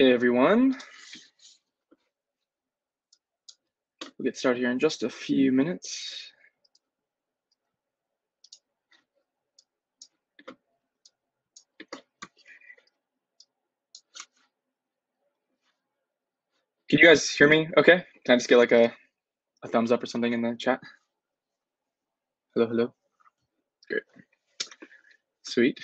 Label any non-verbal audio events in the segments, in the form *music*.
Hey everyone. We'll get started here in just a few hmm. minutes. Can you guys hear me okay? Can I just get like a, a thumbs up or something in the chat? Hello, hello. Great. Sweet.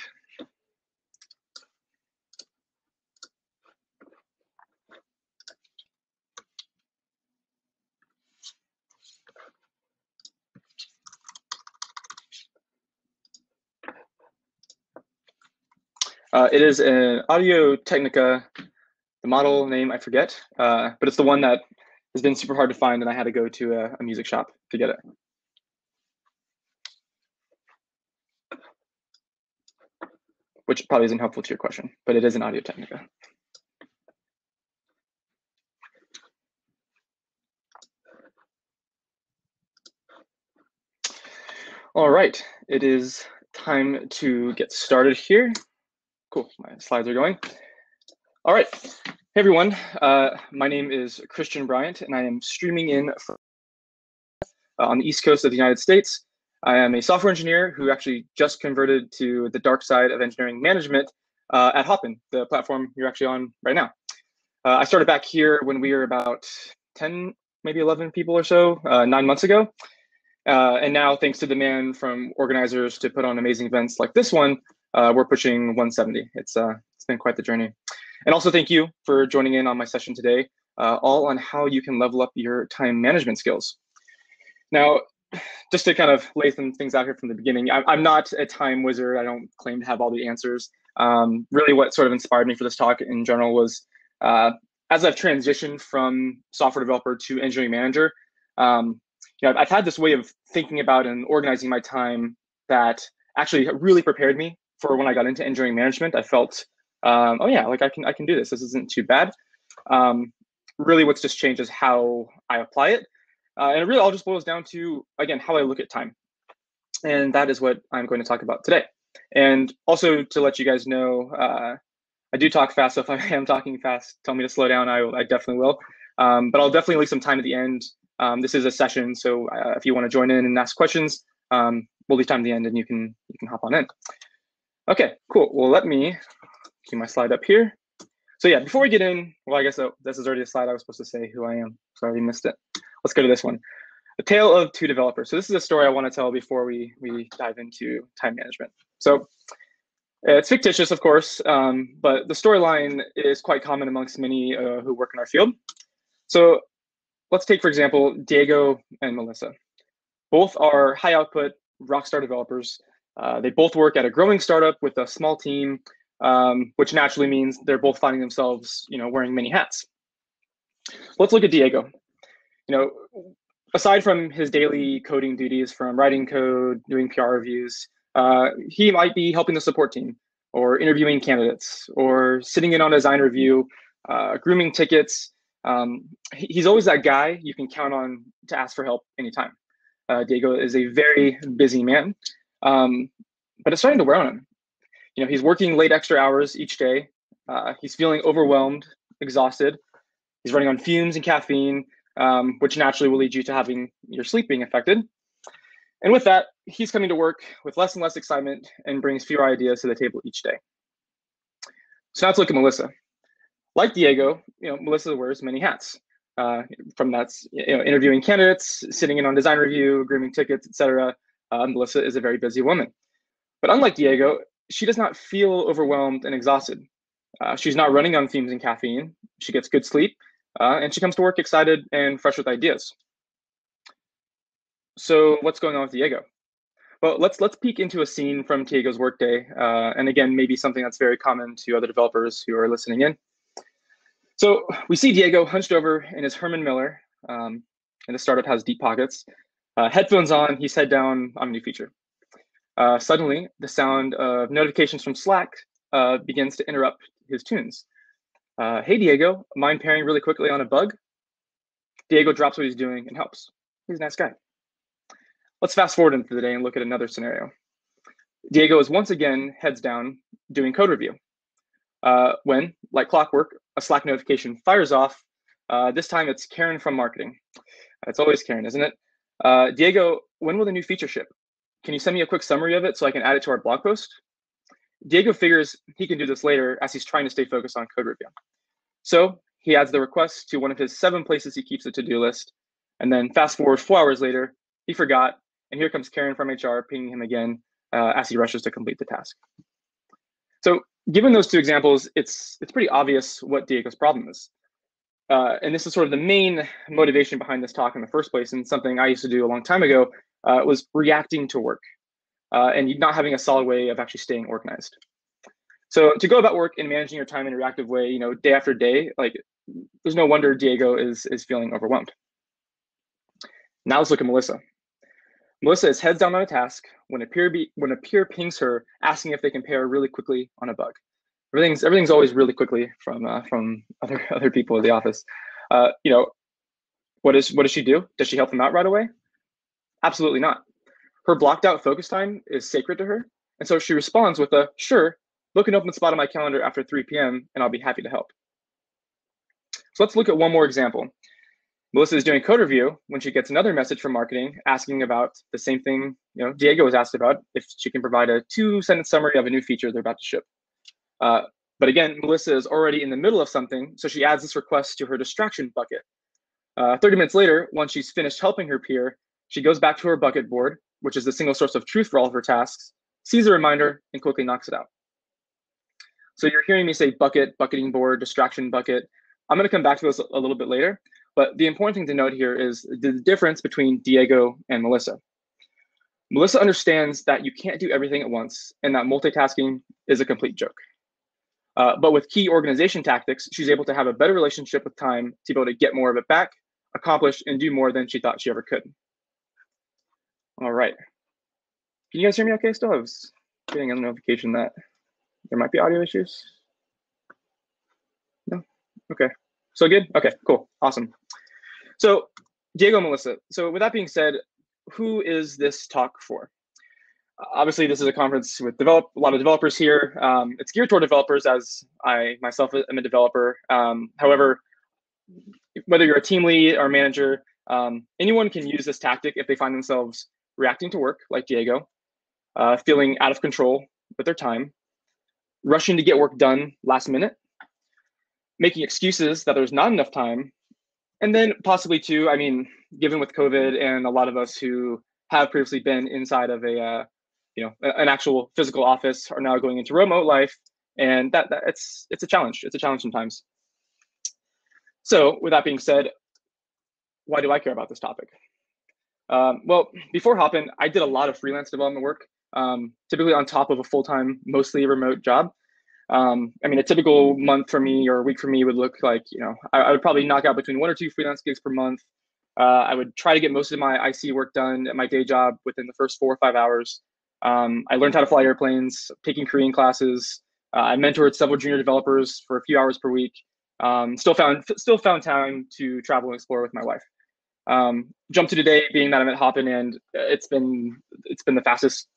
Uh, it is an Audio Technica. The model name I forget, uh, but it's the one that has been super hard to find, and I had to go to a, a music shop to get it. Which probably isn't helpful to your question, but it is an Audio Technica. All right, it is time to get started here. Cool, my slides are going. All right, hey everyone. Uh, my name is Christian Bryant, and I am streaming in from, uh, on the East Coast of the United States. I am a software engineer who actually just converted to the dark side of engineering management uh, at Hopin, the platform you're actually on right now. Uh, I started back here when we were about 10, maybe 11 people or so, uh, nine months ago. Uh, and now, thanks to demand from organizers to put on amazing events like this one, uh, we're pushing 170. It's uh, it's been quite the journey. And also thank you for joining in on my session today, uh, all on how you can level up your time management skills. Now, just to kind of lay some things out here from the beginning, I, am not a time wizard. I don't claim to have all the answers. Um, really, what sort of inspired me for this talk in general was uh, as I've transitioned from software developer to engineering manager, um, you know, I've had this way of thinking about and organizing my time that actually really prepared me for when I got into engineering management, I felt, um, oh yeah, like I can I can do this. This isn't too bad. Um, really, what's just changed is how I apply it, uh, and it really all just boils down to again how I look at time, and that is what I'm going to talk about today. And also to let you guys know, uh, I do talk fast. So if *laughs* I am talking fast, tell me to slow down. I, I definitely will. Um, but I'll definitely leave some time at the end. Um, this is a session, so uh, if you want to join in and ask questions, um, we'll leave time at the end, and you can you can hop on in. Okay, cool. Well, let me keep my slide up here. So yeah, before we get in, well, I guess oh, this is already a slide I was supposed to say who I am. So I already missed it. Let's go to this one. A Tale of Two Developers. So this is a story I want to tell before we, we dive into time management. So it's fictitious, of course, um, but the storyline is quite common amongst many uh, who work in our field. So let's take, for example, Diego and Melissa. Both are high output rockstar developers uh, they both work at a growing startup with a small team, um, which naturally means they're both finding themselves, you know, wearing many hats. Let's look at Diego. You know, aside from his daily coding duties, from writing code, doing PR reviews, uh, he might be helping the support team, or interviewing candidates, or sitting in on design review, uh, grooming tickets. Um, he's always that guy you can count on to ask for help anytime. Uh, Diego is a very busy man, um, but it's starting to wear on him. You know, he's working late extra hours each day. Uh, he's feeling overwhelmed, exhausted. He's running on fumes and caffeine, um, which naturally will lead you to having your sleep being affected. And with that, he's coming to work with less and less excitement and brings fewer ideas to the table each day. So now let's look at Melissa. Like Diego, you know, Melissa wears many hats. Uh, from that's you know, interviewing candidates, sitting in on design review, grooming tickets, etc., uh, Melissa is a very busy woman. But unlike Diego, she does not feel overwhelmed and exhausted. Uh, she's not running on fumes and caffeine. She gets good sleep, uh, and she comes to work excited and fresh with ideas. So, what's going on with Diego? Well, let's let's peek into a scene from Diego's workday, uh, and again, maybe something that's very common to other developers who are listening in. So we see Diego hunched over in his Herman Miller, um, and the startup has deep pockets, uh, headphones on, he's head down on a new feature. Uh, suddenly, the sound of notifications from Slack uh, begins to interrupt his tunes. Uh, hey, Diego, mind pairing really quickly on a bug? Diego drops what he's doing and helps. He's a nice guy. Let's fast forward into the day and look at another scenario. Diego is once again heads down doing code review. Uh, when, like clockwork, a Slack notification fires off. Uh, this time it's Karen from marketing. It's always Karen, isn't it? Uh, Diego, when will the new feature ship? Can you send me a quick summary of it so I can add it to our blog post? Diego figures he can do this later as he's trying to stay focused on code review. So he adds the request to one of his seven places he keeps a to-do list. And then fast forward four hours later, he forgot, and here comes Karen from HR pinging him again uh, as he rushes to complete the task. So given those two examples, it's it's pretty obvious what Diego's problem is. Uh, and this is sort of the main motivation behind this talk in the first place, and something I used to do a long time ago uh, was reacting to work uh, and not having a solid way of actually staying organized. So to go about work and managing your time in a reactive way, you know, day after day, like there's no wonder Diego is is feeling overwhelmed. Now let's look at Melissa. Melissa is heads down on a task when a peer be, when a peer pings her asking if they can pair really quickly on a bug. Everything's everything's always really quickly from uh, from other *laughs* other people in the office. Uh, you know, what is what does she do? Does she help them out right away? Absolutely not. Her blocked out focus time is sacred to her, and so she responds with a sure. Look an open spot on my calendar after 3 p.m. and I'll be happy to help. So let's look at one more example. Melissa is doing code review when she gets another message from marketing asking about the same thing you know Diego was asked about if she can provide a two sentence summary of a new feature they're about to ship. Uh, but again, Melissa is already in the middle of something, so she adds this request to her distraction bucket. Uh, 30 minutes later, once she's finished helping her peer, she goes back to her bucket board, which is the single source of truth for all of her tasks, sees a reminder, and quickly knocks it out. So you're hearing me say bucket, bucketing board, distraction bucket. I'm going to come back to this a little bit later. But the important thing to note here is the difference between Diego and Melissa. Melissa understands that you can't do everything at once and that multitasking is a complete joke. Uh, but with key organization tactics, she's able to have a better relationship with time to be able to get more of it back, accomplish, and do more than she thought she ever could. All right. Can you guys hear me okay still? I was getting a notification that there might be audio issues. No? Okay. So good? Okay, cool. Awesome. So Diego Melissa. So with that being said, who is this talk for? Obviously, this is a conference with develop a lot of developers here. Um, it's geared toward developers, as I myself am a developer. Um, however, whether you're a team lead or manager, um, anyone can use this tactic if they find themselves reacting to work, like Diego, uh, feeling out of control with their time, rushing to get work done last minute, making excuses that there's not enough time, and then possibly too, I mean, given with COVID and a lot of us who have previously been inside of a, uh, you know, an actual physical office are now going into remote life, and that, that it's it's a challenge. It's a challenge sometimes. So, with that being said, why do I care about this topic? Um, well, before Hopin, I did a lot of freelance development work, um, typically on top of a full-time, mostly remote job. Um, I mean, a typical month for me or a week for me would look like, you know, I, I would probably knock out between one or two freelance gigs per month. Uh, I would try to get most of my IC work done at my day job within the first four or five hours. Um, I learned how to fly airplanes, taking Korean classes. Uh, I mentored several junior developers for a few hours per week. Um, still found still found time to travel and explore with my wife. Um, jump to today, being that I'm at Hopin, and it's been it's been the fastest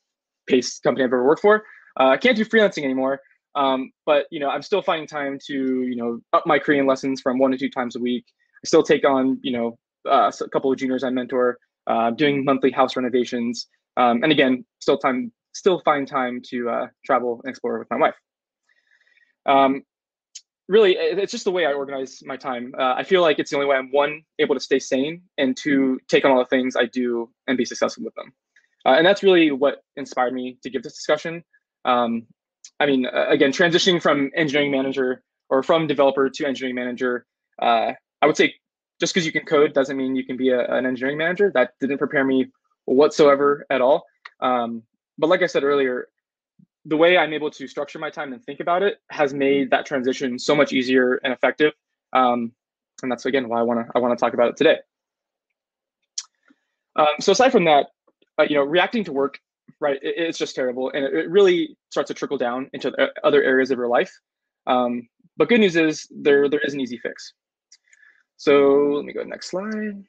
paced company I've ever worked for. Uh, I can't do freelancing anymore, um, but you know, I'm still finding time to you know up my Korean lessons from one to two times a week. I still take on you know uh, a couple of juniors I mentor, uh, doing monthly house renovations, um, and again, still time still find time to uh, travel and explore with my wife. Um, really, it's just the way I organize my time. Uh, I feel like it's the only way I'm one able to stay sane and to take on all the things I do and be successful with them. Uh, and that's really what inspired me to give this discussion. Um, I mean, uh, again, transitioning from engineering manager or from developer to engineering manager, uh, I would say just because you can code doesn't mean you can be a, an engineering manager. That didn't prepare me whatsoever at all. Um, but like I said earlier, the way I'm able to structure my time and think about it has made that transition so much easier and effective. Um, and that's again why I want to I want to talk about it today. Um, so aside from that, uh, you know, reacting to work right? It, it's just terrible, and it, it, really starts to trickle down into other areas of your life. Um, but good news is there there is an easy fix. So let me go to next slide.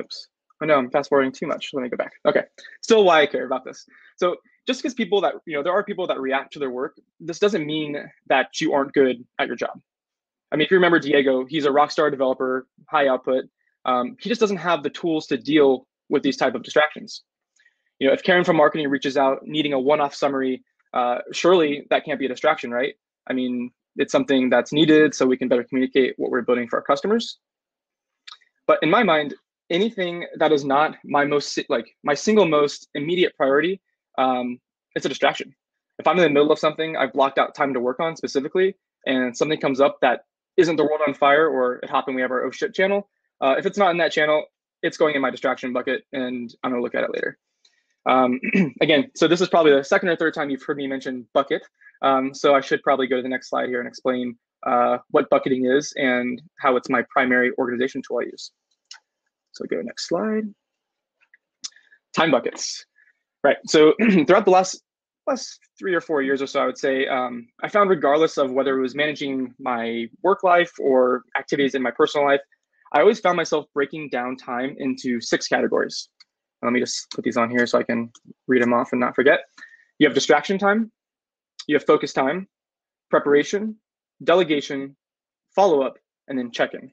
Oops. Oh no, I'm fast forwarding too much. Let me go back. Okay. Still why I care about this. So just because people that, you know, there are people that react to their work, this doesn't mean that you aren't good at your job. I mean, if you remember Diego, he's a rock star developer, high output. Um, he just doesn't have the tools to deal with these type of distractions. You know, if Karen from marketing reaches out needing a one-off summary, uh, surely that can't be a distraction, right? I mean, it's something that's needed so we can better communicate what we're building for our customers. But in my mind, anything that is not my most like my single most immediate priority, um, it's a distraction. If I'm in the middle of something I've blocked out time to work on specifically, and something comes up that isn't the world on fire, or it happened we have our oh shit channel. Uh, if it's not in that channel, it's going in my distraction bucket, and I'm gonna look at it later. Um, *clears throat* again, so this is probably the second or third time you've heard me mention bucket. Um, so I should probably go to the next slide here and explain uh, what bucketing is and how it's my primary organization tool I use. So go next slide. Time buckets. Right. So *clears throat* throughout the last last three or four years or so, I would say, um, I found regardless of whether it was managing my work life or activities in my personal life, I always found myself breaking down time into six categories. Let me just put these on here so I can read them off and not forget. You have distraction time, you have focus time, preparation, delegation, follow up, and then check-in.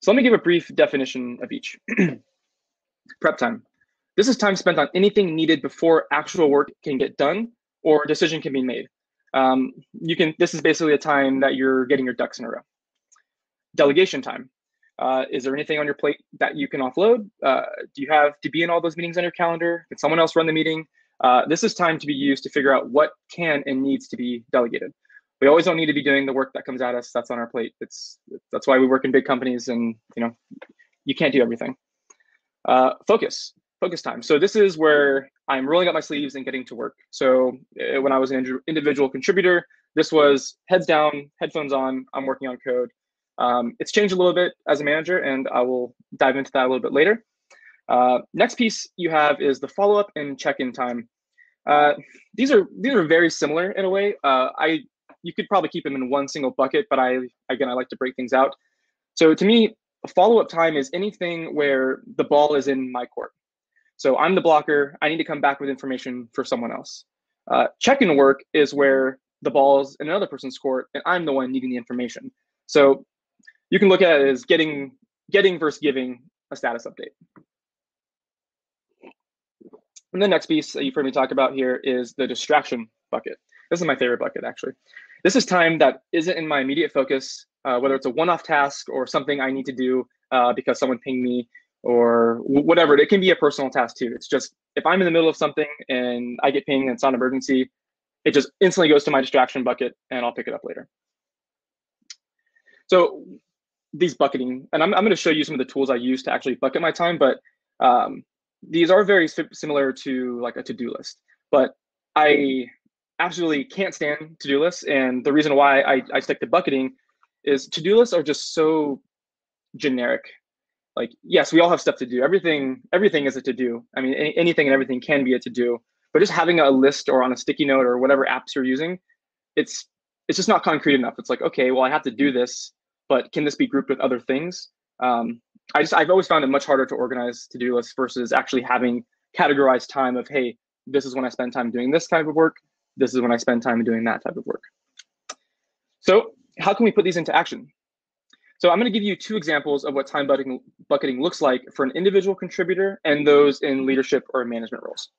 So let me give a brief definition of each. *clears throat* Prep time. This is time spent on anything needed before actual work can get done or a decision can be made. Um, you can. This is basically a time that you're getting your ducks in a row. Delegation time. Uh, is there anything on your plate that you can offload? Uh, do you have to be in all those meetings on your calendar? Can someone else run the meeting? Uh, this is time to be used to figure out what can and needs to be delegated. We always don't need to be doing the work that comes at us that's on our plate. It's that's why we work in big companies, and you know, you can't do everything. Uh, focus, focus time. So this is where I'm rolling up my sleeves and getting to work. So uh, when I was an individual contributor, this was heads down, headphones on. I'm working on code. Um, it's changed a little bit as a manager, and I will dive into that a little bit later. Uh, next piece you have is the follow-up and check-in time. Uh, these are these are very similar in a way. Uh, I you could probably keep them in one single bucket, but I again I like to break things out. So to me, follow-up time is anything where the ball is in my court. So I'm the blocker. I need to come back with information for someone else. Uh, check-in work is where the ball's in another person's court, and I'm the one needing the information. So you can look at it as getting getting versus giving a status update. And the next piece that you've heard me talk about here is the distraction bucket. This is my favorite bucket, actually. This is time that isn't in my immediate focus, uh, whether it's a one-off task or something I need to do uh, because someone pinged me or whatever. It can be a personal task too. It's just if I'm in the middle of something and I get pinged and it's not an emergency, it just instantly goes to my distraction bucket and I'll pick it up later. So these bucketing, and I'm, I'm going to show you some of the tools I use to actually bucket my time, but um, these are very similar to like a to-do list, but I absolutely can't stand to-do lists. And the reason why I, I stick to bucketing is to-do lists are just so generic. Like, yes, we all have stuff to do. Everything, everything is a to-do. I mean, any, anything and everything can be a to-do, but just having a list or on a sticky note or whatever apps you're using, it's it's just not concrete enough. It's like, okay, well, I have to do this, but can this be grouped with other things? Um, I just I've always found it much harder to organize to-do lists versus actually having categorized time of hey, this is when I spend time doing this type of work. This is when I spend time doing that type of work. So how can we put these into action? So I'm going to give you two examples of what time bucketing, bucketing looks like for an individual contributor and those in leadership or management roles.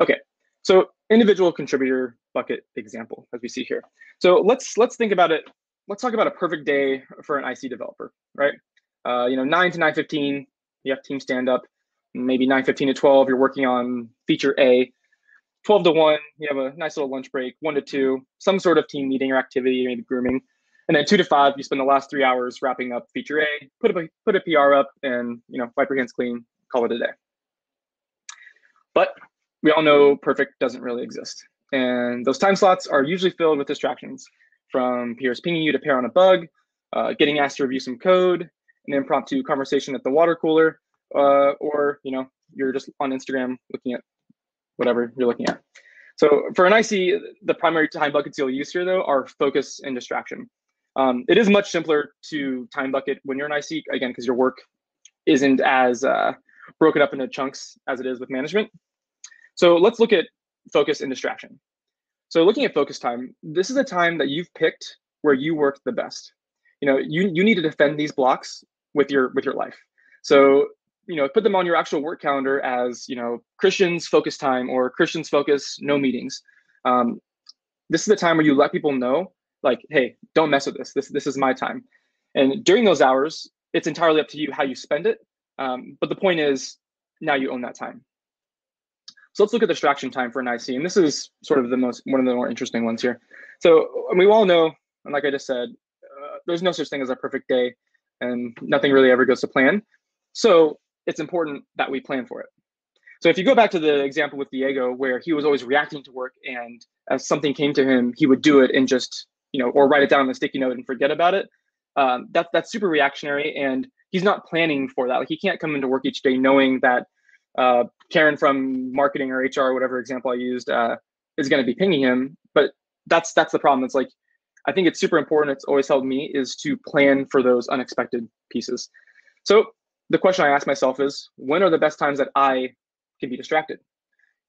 Okay, so individual contributor bucket example, as we see here. So let's let's think about it let's talk about a perfect day for an IC developer, right? Uh, you know, 9 to 9.15, you have team stand up. Maybe 9.15 to 12, you're working on feature A. 12 to 1, you have a nice little lunch break. 1 to 2, some sort of team meeting or activity, maybe grooming. And then 2 to 5, you spend the last three hours wrapping up feature A, put a, put a PR up, and you know, wipe your hands clean, call it a day. But we all know perfect doesn't really exist. And those time slots are usually filled with distractions from peers pinging you to pair on a bug, uh, getting asked to review some code, an impromptu conversation at the water cooler, uh, or you know you're just on Instagram looking at whatever you're looking at. So for an IC, the primary time buckets you'll use here though are focus and distraction. Um, it is much simpler to time bucket when you're an IC again because your work isn't as uh, broken up into chunks as it is with management. So let's look at focus and distraction. So looking at focus time, this is a time that you've picked where you work the best. You know, you you need to defend these blocks with your with your life. So you know, put them on your actual work calendar as you know Christians focus time or Christians focus no meetings. Um, this is the time where you let people know, like, hey, don't mess with this. This this is my time. And during those hours, it's entirely up to you how you spend it. Um, but the point is, now you own that time. So let's look at distraction time for an IC, and this is sort of the most one of the more interesting ones here. So we all know, and like I just said, uh, there's no such thing as a perfect day, and nothing really ever goes to plan. So it's important that we plan for it. So if you go back to the example with Diego, where he was always reacting to work, and as something came to him, he would do it and just you know, or write it down on a sticky note and forget about it. Um, that that's super reactionary, and he's not planning for that. Like he can't come into work each day knowing that uh, Karen from marketing or HR, or whatever example I used, uh, is going to be pinging him. But that's that's the problem. It's like I think it's super important. It's always helped me is to plan for those unexpected pieces. So the question I ask myself is, when are the best times that I can be distracted?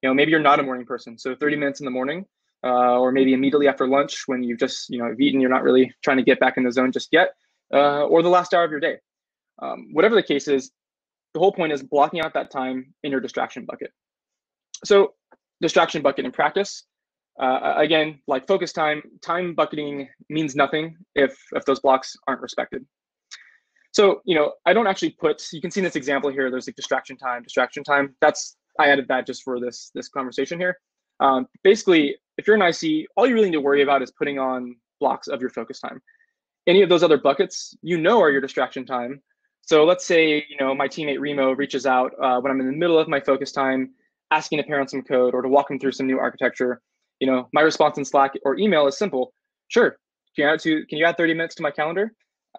You know, maybe you're not a morning person, so 30 minutes in the morning, uh, or maybe immediately after lunch when you've just you know eaten, you're not really trying to get back in the zone just yet, uh, or the last hour of your day. Um, whatever the case is, the whole point is blocking out that time in your distraction bucket. So distraction bucket in practice, uh, again, like focus time, time bucketing means nothing if if those blocks aren't respected. So, you know, I don't actually put, you can see in this example here, there's like distraction time, distraction time. That's, I added that just for this, this conversation here. Um, basically, if you're an IC, all you really need to worry about is putting on blocks of your focus time. Any of those other buckets, you know, are your distraction time. So let's say, you know, my teammate Remo reaches out uh, when I'm in the middle of my focus time, asking to parent some code or to walk him through some new architecture. You know, my response in Slack or email is simple. Sure, can you add to can you add 30 minutes to my calendar?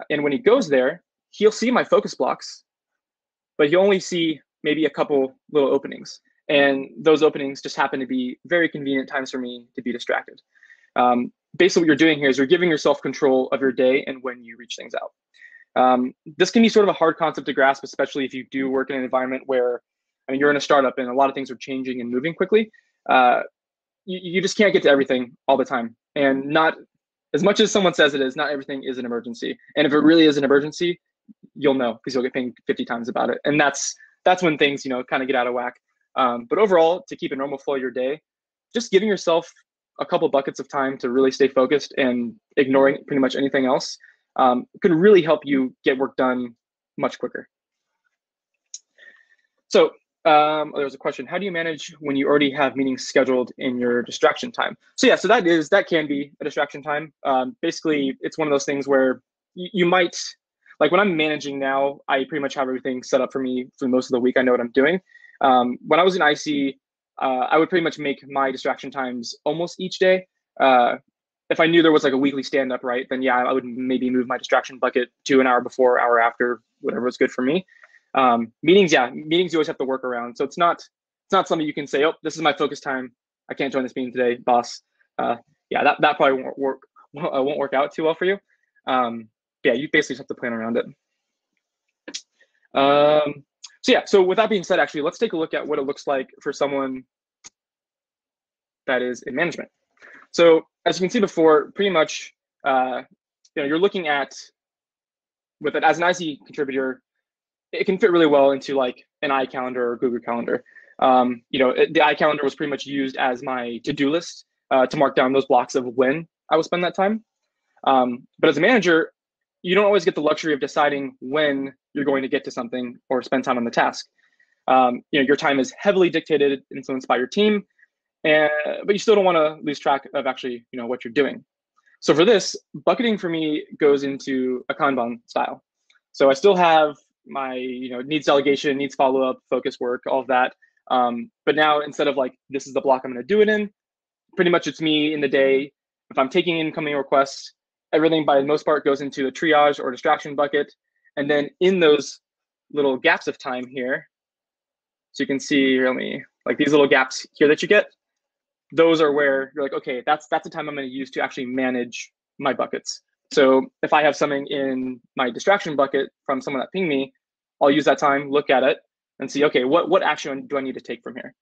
And when he goes there, he'll see my focus blocks, but he'll only see maybe a couple little openings. And those openings just happen to be very convenient times for me to be distracted. Um, basically, what you're doing here is you're giving yourself control of your day and when you reach things out. Um, this can be sort of a hard concept to grasp, especially if you do work in an environment where I mean, you're in a startup and a lot of things are changing and moving quickly. Uh, you, you just can't get to everything all the time. And not as much as someone says it is, not everything is an emergency. And if it really is an emergency, you'll know because you'll get pinged 50 times about it. And that's that's when things, you know, kind of get out of whack. Um, but overall, to keep a normal flow of your day, just giving yourself a couple buckets of time to really stay focused and ignoring pretty much anything else um, can really help you get work done much quicker. So um, oh, there was a question. How do you manage when you already have meetings scheduled in your distraction time? So yeah, so that is that can be a distraction time. Um, basically, it's one of those things where you, you might like when I'm managing now, I pretty much have everything set up for me for most of the week. I know what I'm doing. Um, when I was in IC, uh, I would pretty much make my distraction times almost each day. Uh, if I knew there was like a weekly stand up, right, then yeah, I would maybe move my distraction bucket to an hour before, hour after, whatever was good for me. Um, meetings, yeah, meetings you always have to work around. So it's not it's not something you can say, oh, this is my focus time. I can't join this meeting today, boss. Uh, yeah, that, that probably won't work *laughs* won't work out too well for you. Um, yeah, you basically just have to plan around it. Um, so yeah, so with that being said, actually, let's take a look at what it looks like for someone that is in management. So as you can see before, pretty much, uh, you know, you're looking at with it as an IC contributor, it can fit really well into like an iCalendar or Google Calendar. Um, you know, it, the iCalendar was pretty much used as my to-do list uh, to mark down those blocks of when I would spend that time. Um, but as a manager, you don't always get the luxury of deciding when you're going to get to something or spend time on the task. Um, you know, your time is heavily dictated, influenced by your team, and but you still don't want to lose track of actually, you know, what you're doing. So for this, bucketing for me goes into a Kanban style. So I still have my, you know, needs delegation, needs follow up, focus work, all of that. Um, but now instead of like this is the block I'm going to do it in, pretty much it's me in the day. If I'm taking incoming requests, everything by the most part goes into a triage or distraction bucket. And then in those little gaps of time here, so you can see, me, like these little gaps here that you get, those are where you're like, okay, that's that's the time I'm going to use to actually manage my buckets. So if I have something in my distraction bucket from someone that pinged me, I'll use that time, look at it, and see, okay, what what action do I need to take from here?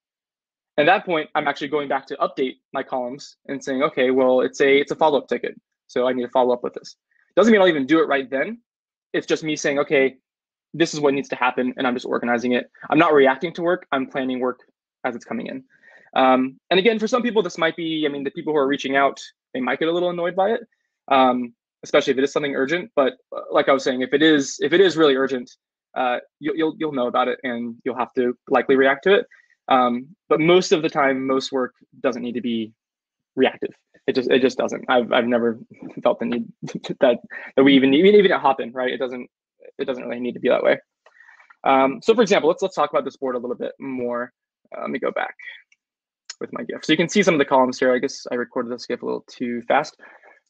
At that point, I'm actually going back to update my columns and saying, okay, well, it's a it's a follow up ticket. So I need to follow up with this. Doesn't mean I'll even do it right then. It's just me saying, okay, this is what needs to happen, and I'm just organizing it. I'm not reacting to work. I'm planning work as it's coming in. Um, and again, for some people, this might be. I mean, the people who are reaching out, they might get a little annoyed by it, um, especially if it is something urgent. But uh, like I was saying, if it is if it is really urgent, uh, you, will you'll, you'll know about it, and you'll have to likely react to it. Um, but most of the time, most work doesn't need to be reactive. It just it just doesn't. I've I've never *laughs* felt the need *laughs* that that we even need even at Hopin, right? It doesn't it doesn't really need to be that way. Um, so for example, let's let's talk about this board a little bit more. Uh, let me go back with my GIF. So you can see some of the columns here. I guess I recorded this GIF a little too fast.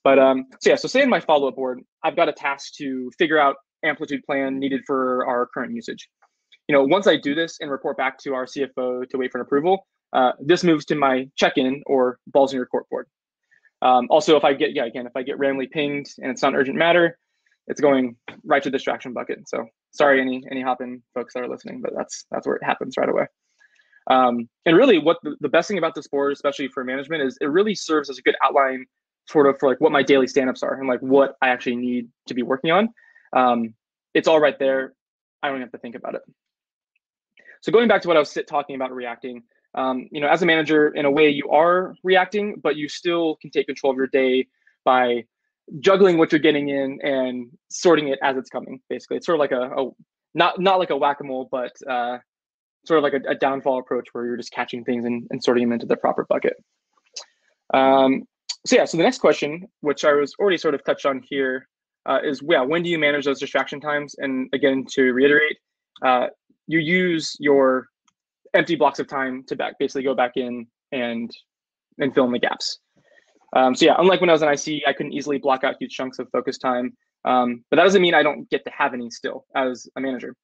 But um, so yeah, so say in my follow-up board, I've got a task to figure out amplitude plan needed for our current usage. You know, once I do this and report back to our CFO to wait for an approval, uh, this moves to my check-in or balls in your court board. Um, also, if I get, yeah, again, if I get randomly pinged and it's not urgent matter, it's going right to distraction bucket. So sorry, any any Hopin folks that are listening, but that's that's where it happens right away. Um, and really, what the, the best thing about this board, especially for management, is it really serves as a good outline sort of for like what my daily stand-ups are and like what I actually need to be working on. Um, it's all right there. I don't have to think about it. So going back to what I was talking about reacting, um, you know, as a manager, in a way, you are reacting, but you still can take control of your day by juggling what you're getting in and sorting it as it's coming. Basically, it's sort of like a, a not not like a whack-a-mole, but uh, sort of like a, a, downfall approach where you're just catching things and, and sorting them into the proper bucket. Um, so yeah, so the next question, which I was already sort of touched on here, uh, is yeah, when do you manage those distraction times? And again, to reiterate, uh, you use your empty blocks of time to back basically go back in and and fill in the gaps. Um, so yeah, unlike when I was in IC, I couldn't easily block out huge chunks of focus time. Um, but that doesn't mean I don't get to have any still as a manager.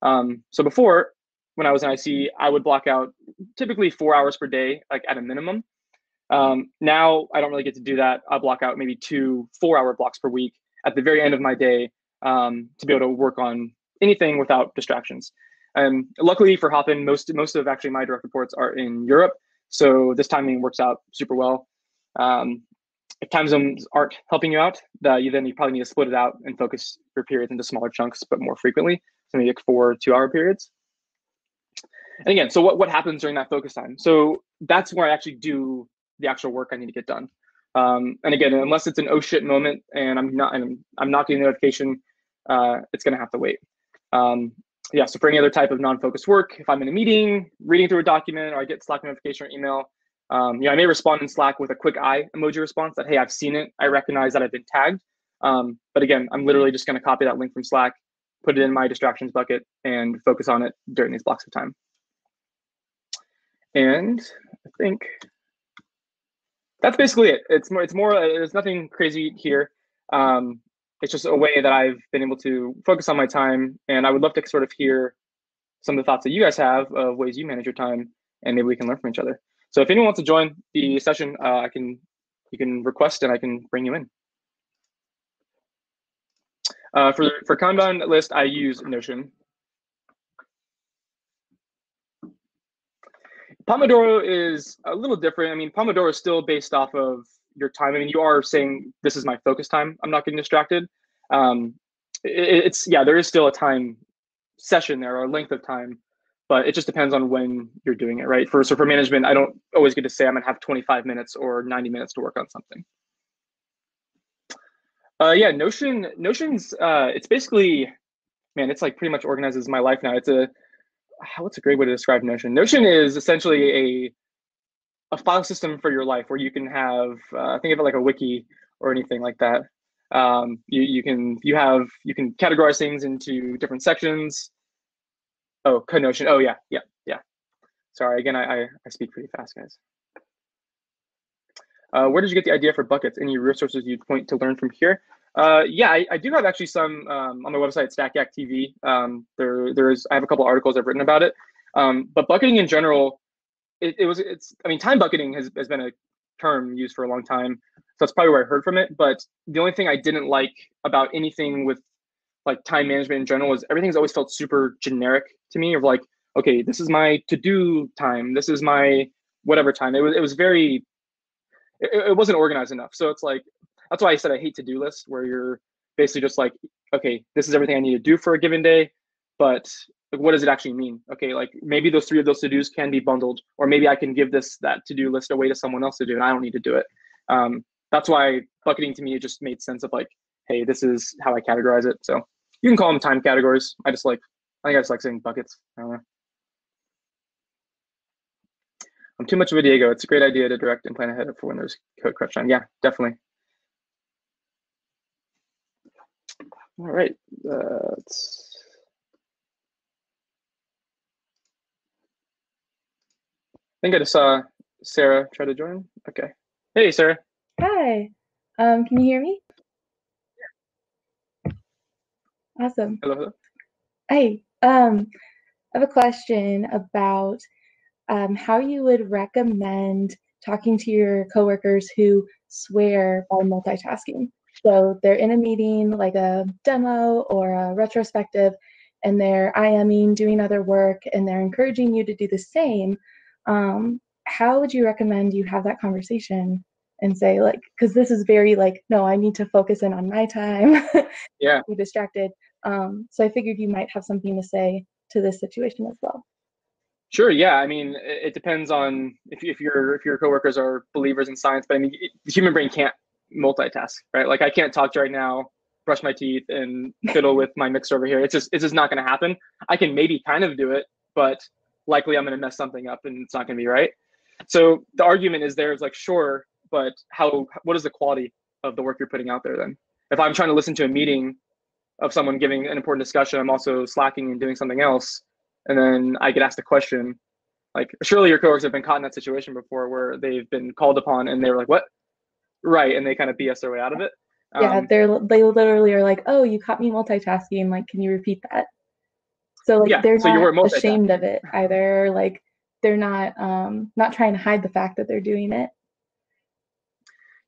Um, so before, when I was in IC, I would block out typically four hours per day, like at a minimum. Um, now I don't really get to do that. I block out maybe two four-hour blocks per week at the very end of my day um, to be able to work on anything without distractions. And luckily for Hopin, most most of actually my direct reports are in Europe, so this timing works out super well. Um, if time zones aren't helping you out, the, you then you probably need to split it out and focus your periods into smaller chunks, but more frequently. So maybe like four two-hour periods. And again, so what, what happens during that focus time? So that's where I actually do the actual work I need to get done. Um, and again, unless it's an oh shit moment and I'm not and I'm not getting a notification, uh, it's gonna have to wait. Um, yeah, so for any other type of non-focused work, if I'm in a meeting, reading through a document, or I get Slack notification or email, um, you know, I may respond in Slack with a quick eye emoji response that, hey, I've seen it. I recognize that I've been tagged. Um, but again, I'm literally just going to copy that link from Slack, put it in my distractions bucket, and focus on it during these blocks of time. And I think that's basically it. It's more, it's more, there's nothing crazy here. Um, it's just a way that I've been able to focus on my time. And I would love to sort of hear some of the thoughts that you guys have of ways you manage your time, and maybe we can learn from each other. So if anyone wants to join the session, uh, I can you can request and I can bring you in. Uh, for for Kanban list, I use Notion. Pomodoro is a little different. I mean, Pomodoro is still based off of your time. I mean, you are saying this is my focus time. I'm not getting distracted. Um, it, it's yeah, there is still a time session there or length of time, but it just depends on when you're doing it, right? For so for management, I don't always get to say I'm gonna have 25 minutes or 90 minutes to work on something. Uh, yeah, Notion. Notion's uh, it's basically, man, it's like pretty much organizes my life now. It's a how? what's a great way to describe Notion? Notion is essentially a a file system for your life where you can have uh, think of it like a wiki or anything like that. Um, you you can you have you can categorize things into different sections. Oh, Notion. Oh yeah, yeah, yeah. Sorry again. I I, I speak pretty fast, guys. Uh, where did you get the idea for buckets? Any resources you'd point to learn from here? Uh, yeah, I, I, do have actually some um, on my website Stack Yak TV. Um, there, there is I have a couple articles I've written about it. Um, but bucketing in general, it, it, was it's I mean time bucketing has, has been a term used for a long time, so that's probably where I heard from it. But the only thing I didn't like about anything with like time management in general is everything's always felt super generic to me. Of like, okay, this is my to do time, this is my whatever time. It was it was very it, it wasn't organized enough. So it's like that's why I said I hate to do lists where you're basically just like, okay, this is everything I need to do for a given day, but like, what does it actually mean? Okay, like maybe those three of those to dos can be bundled, or maybe I can give this that to do list away to someone else to do, and I don't need to do it. Um, that's why bucketing to me it just made sense of like, hey, this is how I categorize it. So you can call them time categories. I just like, I think I just like saying buckets. I don't know. I'm too much of a Diego. It's a great idea to direct and plan ahead for when there's code crunch time. Yeah, definitely. All right, uh, let's think I just saw Sarah try to join. Okay. Hey, Sarah. Hi. Um, can you hear me? Yeah. Awesome. Hello, hello. Hey, um, I have a question about um, how you would recommend talking to your coworkers who swear by multitasking. So they're in a meeting, like a demo or a retrospective, and they're IMing, doing other work, and they're encouraging you to do the same um, how would you recommend you have that conversation and say like because this is very like no i need to focus in on my time *laughs* yeah. be distracted um, so i figured you might have something to say to this situation as well. Sure yeah i mean it depends on if, if your if your coworkers are believers in science but i mean the human brain can't multitask right? Like i can't talk to right now brush my teeth and fiddle with my mixer over here. It's just it's just not going to happen. I can maybe kind of do it but likely I'm going to mess something up and it's not going to be right. So the argument is there is like, sure, but how, what is the quality of the work you're putting out there then? If I'm trying to listen to a meeting of someone giving an important discussion, I'm also slacking and doing something else. And then I get asked a question, like surely your coworkers have been caught in that situation before where they've been called upon and they were like, what? Right. And they kind of BS their way out of it. Yeah, um, they're they literally are like, "Oh, you caught me multitasking. Like, can you repeat that?" So like yeah, they're so not ashamed of it either. Like they're not um not trying to hide the fact that they're doing it.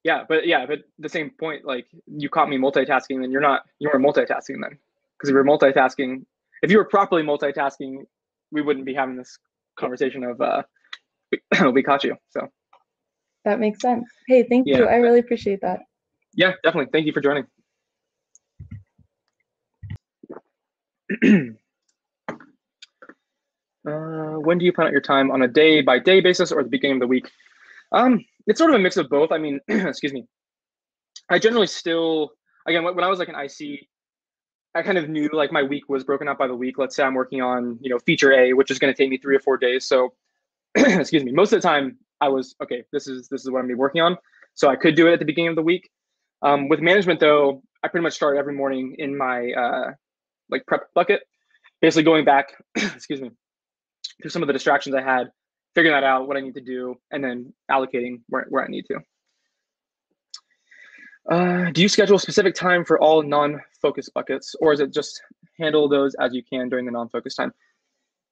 Yeah, but yeah, but the same point, like you caught me multitasking, then you're not you weren't multitasking then. Because if you were multitasking, if you were properly multitasking, we wouldn't be having this conversation of uh *coughs* we caught you. So that makes sense. Hey, thank yeah, you. I really appreciate that. Yeah, definitely. Thank you for joining. *clears throat* Uh, when do you plan out your time on a day by day basis or the beginning of the week? Um, it's sort of a mix of both. I mean, *clears throat* excuse me. I generally still, again, when I was like an IC, I kind of knew like my week was broken up by the week. Let's say I'm working on, you know, feature A, which is going to take me three or four days. So, *clears throat* excuse me, most of the time I was, okay, this is, this is what I'm be working on. So I could do it at the beginning of the week. Um, with management though, I pretty much start every morning in my, uh, like prep bucket, basically going back, *clears throat* excuse me, through some of the distractions I had, figuring that out, what I need to do, and then allocating where, where I need to. Uh, do you schedule specific time for all non-focus buckets, or is it just handle those as you can during the non-focus time?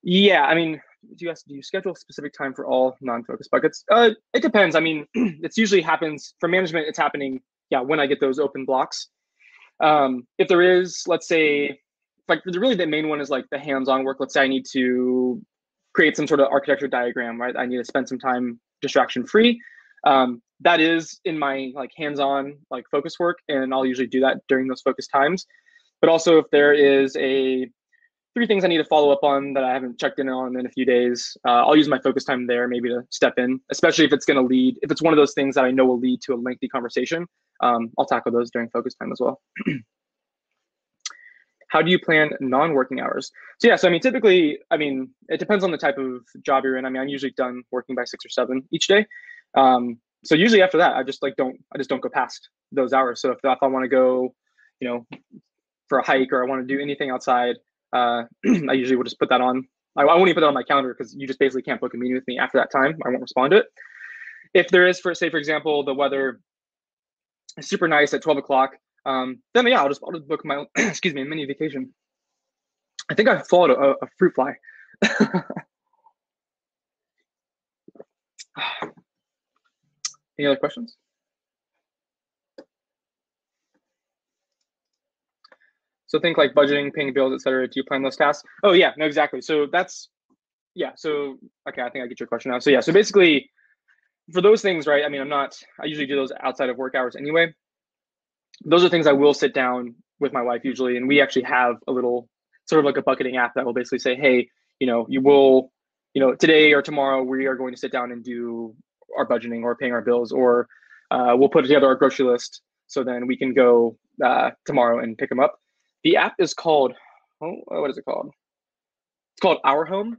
Yeah, I mean, do you, do you schedule specific time for all non-focus buckets? Uh, it depends. I mean, *clears throat* it's usually happens for management. It's happening, yeah, when I get those open blocks. Um, if there is, let's say, like the really the main one is like the hands-on work. Let's say I need to create some sort of architecture diagram, right? I need to spend some time distraction free. Um, that is in my like hands-on like focus work, and I'll usually do that during those focus times. But also, if there is a three things I need to follow up on that I haven't checked in on in a few days, uh, I'll use my focus time there maybe to step in, especially if it's going to lead, if it's one of those things that I know will lead to a lengthy conversation. Um, I'll tackle those during focus time as well. *clears throat* how do you plan non-working hours? So yeah, so I mean, typically, I mean, it depends on the type of job you're in. I mean, I'm usually done working by six or seven each day. Um, so usually after that, I just like don't, I just don't go past those hours. So if, if I want to go, you know, for a hike or I want to do anything outside, uh, *clears throat* I usually will just put that on. I, I won't even put that on my calendar because you just basically can't book a meeting with me after that time. I won't respond to it. If there is, for say, for example, the weather is super nice at 12 o'clock, um, then yeah, I'll just I'll just book my *clears throat* excuse me mini vacation. I think I followed a, a fruit fly. *sighs* Any other questions? So think like budgeting, paying bills, etc. Do you plan those tasks? Oh yeah, no, exactly. So that's yeah. So okay, I think I get your question now. So yeah, so basically, for those things, right? I mean, I'm not. I usually do those outside of work hours anyway. Those are things I will sit down with my wife usually, and we actually have a little sort of like a bucketing app that will basically say, hey, you know, you will, you know, today or tomorrow we are going to sit down and do our budgeting or paying our bills, or uh, we'll put together our grocery list so then we can go uh, tomorrow and pick them up. The app is called, oh, what is it called? It's called Our Home.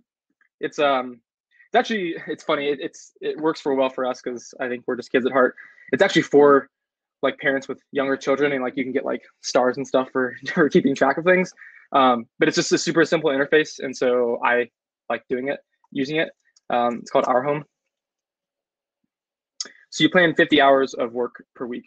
It's um, it's actually it's funny. It, it's it works for well for us because I think we're just kids at heart. It's actually for like parents with younger children and like you can get like stars and stuff for *laughs* for keeping track of things. Um, but it's just a super simple interface, and so I like doing it, using it. Um, it's called Our Home. So you plan 50 hours of work per week.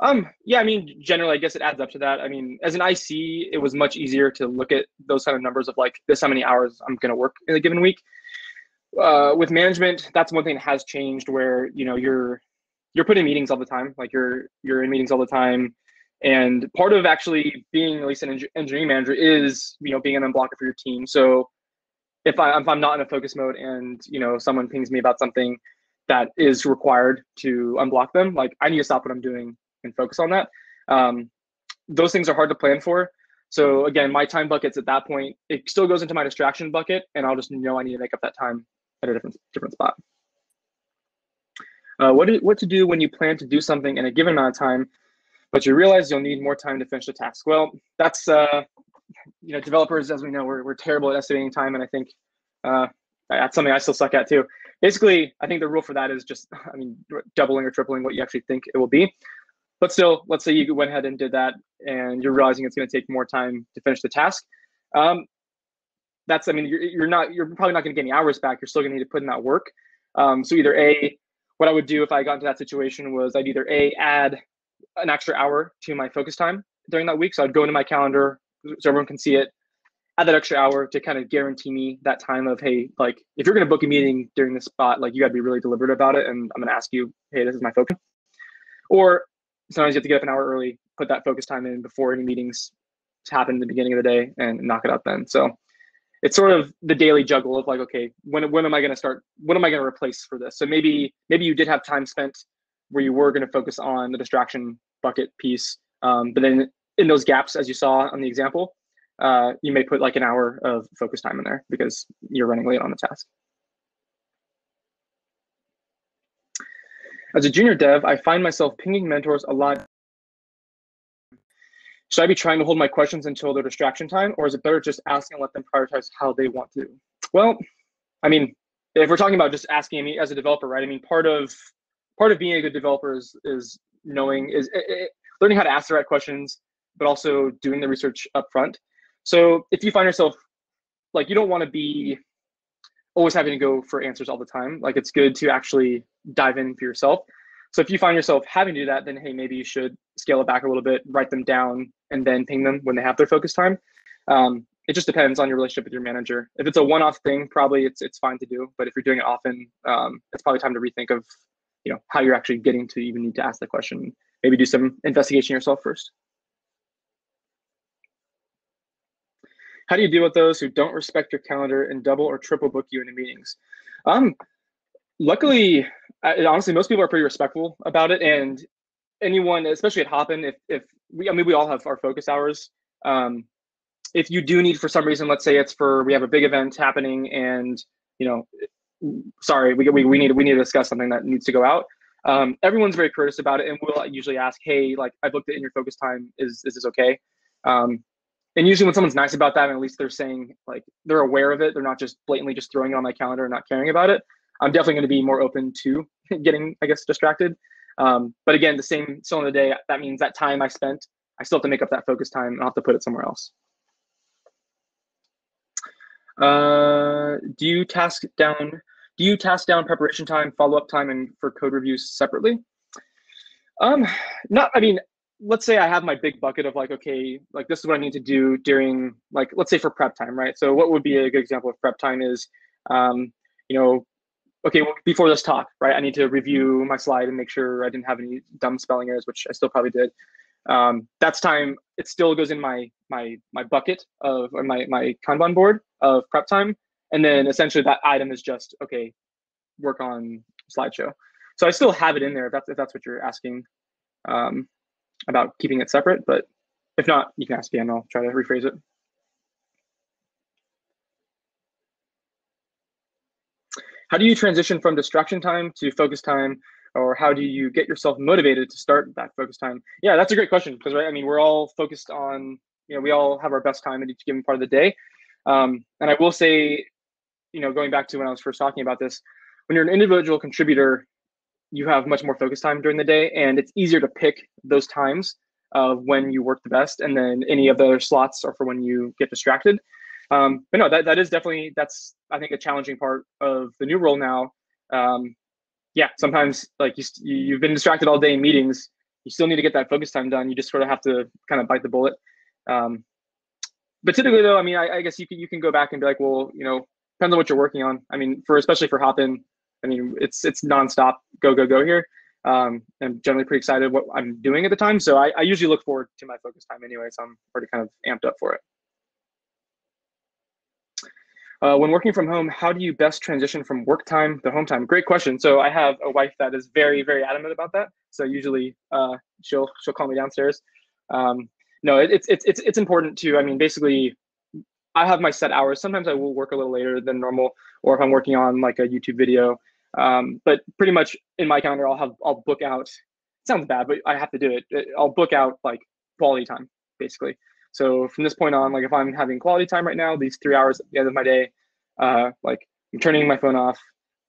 Um, yeah, I mean, generally, I guess it adds up to that. I mean, as an IC, it was much easier to look at those kind of numbers of like this how many hours I'm going to work in a given week. Uh, with management, that's one thing that has changed where you know you're you're put in meetings all the time, like you're you're in meetings all the time, and part of actually being at least an engineering manager is you know being an unblocker for your team. So if I if I'm not in a focus mode and you know someone pings me about something that is required to unblock them, like I need to stop what I'm doing and focus on that. Um, those things are hard to plan for. So again, my time buckets at that point, it still goes into my distraction bucket, and I'll just know I need to make up that time at a different different spot. Uh, what, do, what to do when you plan to do something in a given amount of time, but you realize you'll need more time to finish the task? Well, that's uh, you know developers, as we know, we're, we're terrible at estimating time, and I think uh, that's something I still suck at too. Basically, I think the rule for that is just, I mean, doubling or tripling what you actually think it will be. But still, let's say you went ahead and did that and you're realizing it's going to take more time to finish the task. Um, that's, I mean, you're, you're not, you're probably not going to get any hours back. You're still going to need to put in that work. Um, so either A, what I would do if I got into that situation was I'd either A, add an extra hour to my focus time during that week. So I'd go into my calendar so everyone can see it, add that extra hour to kind of guarantee me that time of, hey, like if you're going to book a meeting during this spot, like you got to be really deliberate about it. And I'm going to ask you, hey, this is my focus. Or sometimes you have to get up an hour early, put that focus time in before any meetings happen in the beginning of the day and knock it out then. So it's sort of the daily juggle of like, okay, when when am I going to start? What am I going to replace for this? So maybe maybe you did have time spent where you were going to focus on the distraction bucket piece, um, but then in those gaps, as you saw on the example, uh, you may put like an hour of focus time in there because you're running late on the task. As a junior dev, I find myself pinging mentors a lot. Should I be trying to hold my questions until their distraction time, or is it better just asking and let them prioritize how they want to? Well, I mean, if we're talking about just asking me as a developer, right? I mean, part of part of being a good developer is is knowing is it, it, learning how to ask the right questions, but also doing the research up front. So if you find yourself like you don't want to be always having to go for answers all the time, like it's good to actually dive in for yourself. So if you find yourself having to do that, then hey, maybe you should scale it back a little bit, write them down, and then ping them when they have their focus time. Um, it just depends on your relationship with your manager. If it's a one-off thing, probably it's it's fine to do. But if you're doing it often, um, it's probably time to rethink of you know how you're actually getting to even need to ask the question. Maybe do some investigation yourself first. How do you deal with those who don't respect your calendar and double or triple book you into meetings? Um, luckily, I, honestly, most people are pretty respectful about it, and anyone, especially at Hopin, if if we, I mean, we all have our focus hours. Um, if you do need, for some reason, let's say it's for we have a big event happening, and you know, sorry, we we, we need we need to discuss something that needs to go out. Um, everyone's very courteous about it, and we'll usually ask, "Hey, like I booked it in your focus time. Is is this okay?" Um, and usually when someone's nice about that, and at least they're saying like they're aware of it, they're not just blatantly just throwing it on my calendar and not caring about it. I'm definitely going to be more open to *laughs* getting, I guess, distracted. Um, but again, the same still in the day, that means that time I spent, I still have to make up that focus time and I'll have to put it somewhere else. Uh, do you task down, do you task down preparation time, follow-up time, and for code reviews separately? Um, not, I mean, let's say I have my big bucket of like, okay, like this is what I need to do during like, let's say for prep time, right? So what would be a good example of prep time is, um, you know, okay, well, before this talk, right, I need to review my slide and make sure I didn't have any dumb spelling errors, which I still probably did. Um, that's time. It still goes in my my my bucket of or my my Kanban board of prep time, and then essentially that item is just okay, work on slideshow. So I still have it in there if that's if that's what you're asking. Um, about keeping it separate, but if not, you can ask again. I'll try to rephrase it. How do you transition from distraction time to focus time or how do you get yourself motivated to start that focus time? Yeah, that's a great question because right, I mean, we're all focused on, you know, we all have our best time at each given part of the day. Um, and I will say, you know, going back to when I was first talking about this, when you're an individual contributor, you have much more focus time during the day and it's easier to pick those times of when you work the best and then any of the other slots are for when you get distracted um, but no that, that is definitely that's i think a challenging part of the new role now um, yeah sometimes like you, you've been distracted all day in meetings you still need to get that focus time done you just sort of have to kind of bite the bullet um, but typically though i mean I, I guess you can you can go back and be like well you know depends on what you're working on i mean for especially for Hopin I mean, it's it's nonstop, go go go here. Um, I'm generally pretty excited what I'm doing at the time, so I, I usually look forward to my focus time anyway. So I'm already kind of amped up for it. Uh, when working from home, how do you best transition from work time to home time? Great question. So I have a wife that is very, very adamant about that. So usually uh, she'll she'll call me downstairs. Um, no, it, it's it's it's it's important to. I mean, basically, I have my set hours. Sometimes I will work a little later than normal, or if I'm working on like a YouTube video. Um, but pretty much in my calendar, I'll have I'll book out. sounds bad, but I have to do it. I'll book out like quality time, basically. So from this point on, like if I'm having quality time right now, these three hours at the end of my day, uh, like I'm turning my phone off.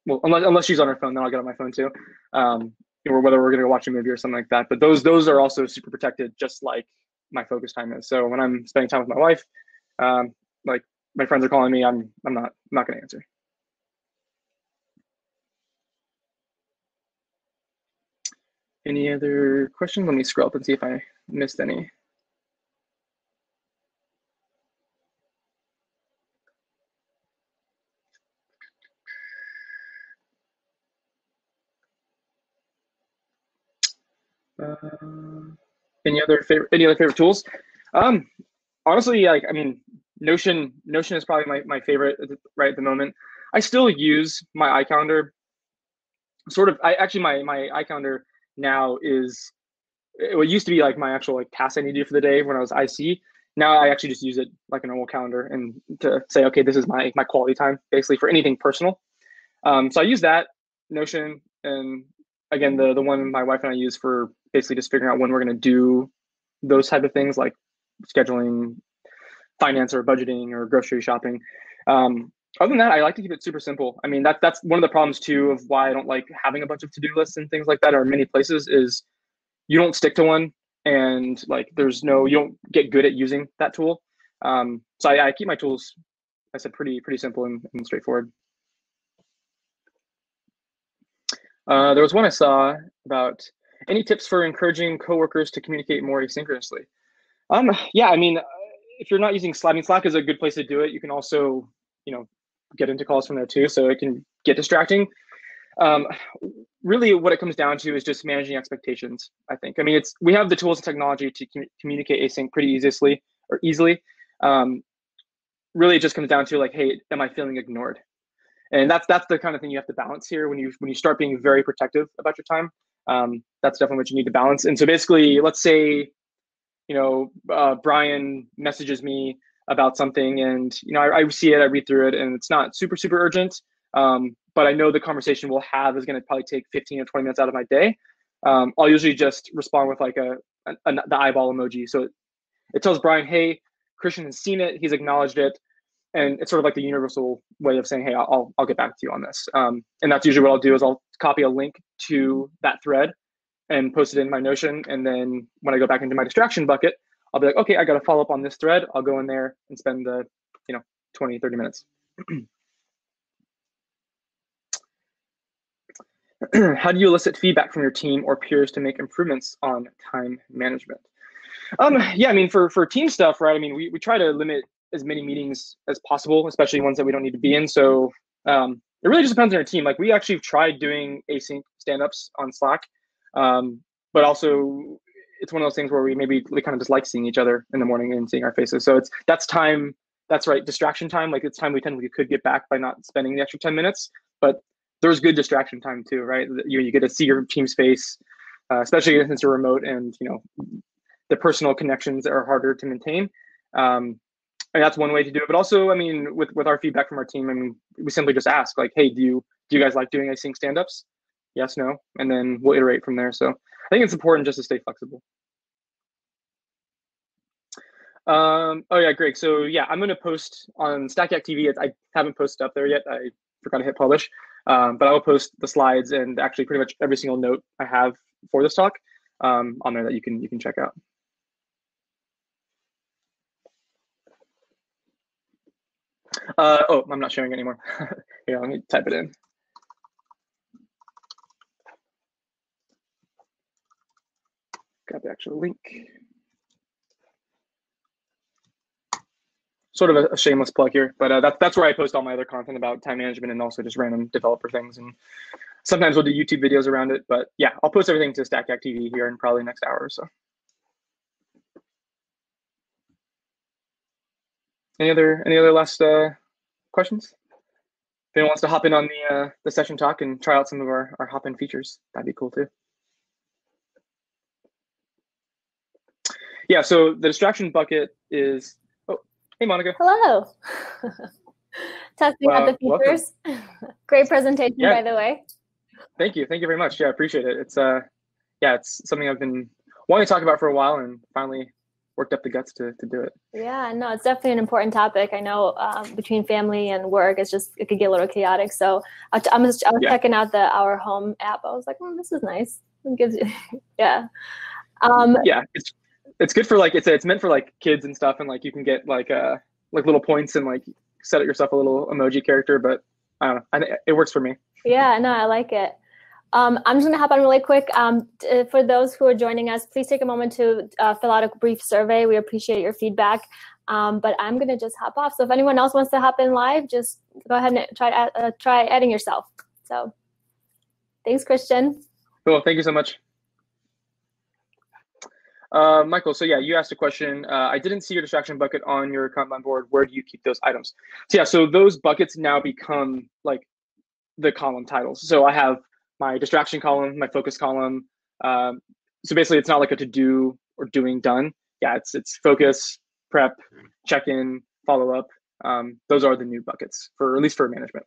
Well, unless unless she's on her phone, then I'll get on my phone too. Um, or whether we're gonna go watch a movie or something like that. But those those are also super protected, just like my focus time is. So when I'm spending time with my wife, um, like my friends are calling me, I'm I'm not I'm not going to answer. Any other questions? Let me scroll up and see if I missed any. Any other favorite any other favorite tools? Um, honestly, like I mean, Notion Notion is probably my, my favorite right at the moment. I still use my iCalendar. Sort of, I actually my my iCalendar now is it used to be like my actual like task I need to do for the day when I was IC. Now I actually just use it like a normal calendar and to say, okay, this is my my quality time basically for anything personal. Um, so I use that Notion and again the the one my wife and I use for basically just figuring out when we're going to do those type of things like scheduling finance or budgeting or grocery shopping. Um, other than that, I like to keep it super simple. I mean, that that's one of the problems too of why I don't like having a bunch of to-do lists and things like that or many places is you don't stick to one and like there's no you don't get good at using that tool. Um, so I, I keep my tools, I said pretty pretty simple and, and straightforward. Uh, there was one I saw about any tips for encouraging coworkers to communicate more asynchronously. Um, yeah, I mean, if you're not using Slack, I mean, Slack is a good place to do it. You can also, you know, get into calls from there too, so it can get distracting. Um, really, what it comes down to is just managing expectations. I think. I mean, it's we have the tools and technology to com communicate async pretty easily or easily. Um, really, it just comes down to like, hey, am I feeling ignored? And that's that's the kind of thing you have to balance here when you when you start being very protective about your time. Um, that's definitely what you need to balance. And so basically, let's say you know, uh, Brian messages me about something and, you know, I, I, see it, I read through it and it's not super, super urgent. Um, but I know the conversation we'll have is going to probably take 15 or 20 minutes out of my day. Um, I'll usually just respond with like a, a, a the eyeball emoji. So it, it tells Brian, hey, Christian has seen it, he's acknowledged it. And it's sort of like the universal way of saying, hey, I'll, I'll get back to you on this. Um, and that's usually what I'll do is I'll copy a link to that thread and post it in my Notion. And then when I go back into my distraction bucket, I'll be like, okay, I got to follow up on this thread. I'll go in there and spend the, you know, 20, 30 minutes. *clears throat* How do you elicit feedback from your team or peers to make improvements on time management? Um, yeah, I mean, for, for team stuff, right? I mean, we, we try to limit as many meetings as possible, especially ones that we don't need to be in. So um, it really just depends on our team. Like we actually tried doing async stand-ups on Slack um, but also, it's one of those things where we maybe we kind of just like seeing each other in the morning and seeing our faces. So it's that's time. That's right, distraction time. Like it's time we tend technically could get back by not spending the extra ten minutes. But there's good distraction time too, right? You you get to see your team's face. uh, especially since you're remote and you know the personal connections are harder to maintain. Um, and that's one way to do it. But also, I mean, with with our feedback from our team, I mean, we simply just ask like, hey, do you do you guys like doing async stand-ups? Yes, no, and then we'll iterate from there. So I think it's important just to stay flexible. Um, oh yeah, Greg. So yeah, I'm gonna post on Stack Yak TV. I haven't posted up there yet. I forgot to hit publish, um, but I will post the slides and actually pretty much every single note I have for this talk um, on there that you can you can check out. Uh, oh, I'm not showing anymore. *laughs* Here, let me type it in. Got the actual link. Sort of a, a shameless plug here, but uh, that's that's where I post all my other content about time management and also just random developer things. And sometimes we'll do YouTube videos around it. But yeah, I'll post everything to Stack Yak TV here in probably next hour or so. Any other any other last uh, questions? If anyone wants to hop in on the uh, the session talk and try out some of our, our Hopin features, that'd be cool too. Yeah, so the distraction bucket is, oh, hey Monica. Hello. *laughs* Testing out the features. *laughs* Great presentation, yeah. by the way. Thank you. Thank you very much. Yeah, I appreciate it. It's uh yeah, it's something I've been wanting to talk about for a while and finally worked up the guts to, to do it. Yeah, no, it's definitely an important topic. I know um, between family and work, it's just it could get a little chaotic. So I, I was I was yeah. checking out the Our Home app. I was like, oh, this is nice. It gives you, *laughs* yeah. Um, yeah, it's it's good for like it's it's meant for like kids and stuff, and like you can get like uh like little points and like set it yourself a little emoji character. But I don't know, I, it works for me. Yeah, no, I like it. Um, I'm just going to hop on really quick. Um, uh, for those who are joining us, please take a moment to uh, fill out a brief survey. We appreciate your feedback. Um, but I'm going to just hop off. So if anyone else wants to hop in live, just go ahead and try uh, try adding yourself. So thanks, Christian. Cool. Thank you so much. Uh, Michael, so yeah, you asked a question. Uh, I didn't see your distraction bucket on your Kanban board. Where do you keep those items? So yeah, so those buckets now become like the column titles. So I have my distraction column, my focus column. Um, so basically, it's not like a to do or doing done. Yeah, it's it's focus, prep, check in, follow up. Um, those are the new buckets for at least for management.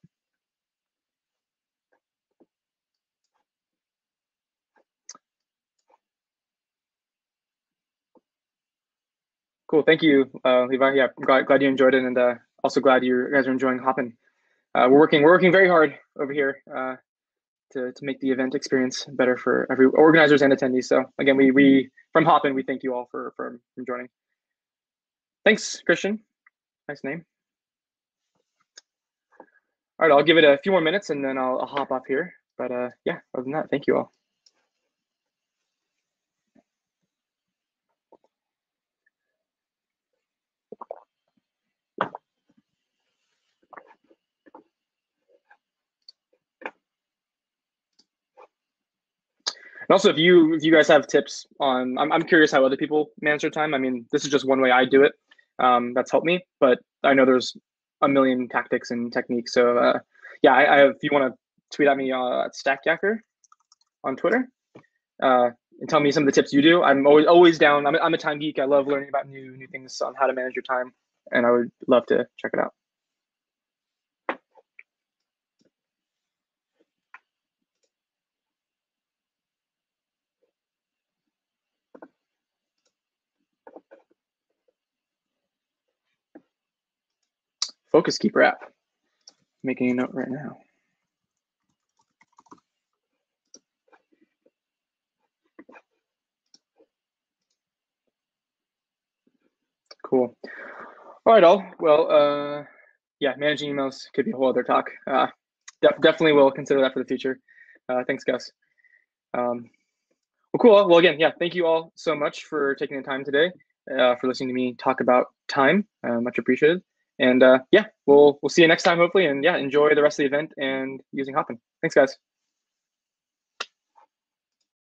Cool. Thank you, uh, Levi. Yeah, I'm glad, glad you enjoyed it, and uh, also glad you guys are enjoying Hopin. Uh, we're working. We're working very hard over here uh, to, to make the event experience better for every organizers and attendees. So again, we we from Hopin, we thank you all for for, for joining. Thanks, Christian. Nice name. All right, I'll give it a few more minutes and then I'll, I'll hop off here. But uh, yeah, other than that, thank you all. And also, if you if you guys have tips on, I'm I'm curious how other people manage their time. I mean, this is just one way I do it. Um, that's helped me, but I know there's a million tactics and techniques. So uh, yeah, I, I, if you want to tweet at me uh, at StackYaker on Twitter uh, and tell me some of the tips you do. I'm always always down. I'm a, I'm a time geek. I love learning about new new things on how to manage your time, and I would love to check it out. Focus Keeper app. Making a note right now. Cool. All right, all. Well, uh, yeah, managing emails could be a whole other talk. Uh, def definitely will consider that for the future. Uh, thanks, Gus. Um, well, cool. Well, again, yeah, thank you all so much for taking the time today, uh, for listening to me talk about time. Uh, much appreciated. And uh, yeah, we'll we'll see you next time hopefully. And yeah, enjoy the rest of the event and using Hopin. Thanks, guys.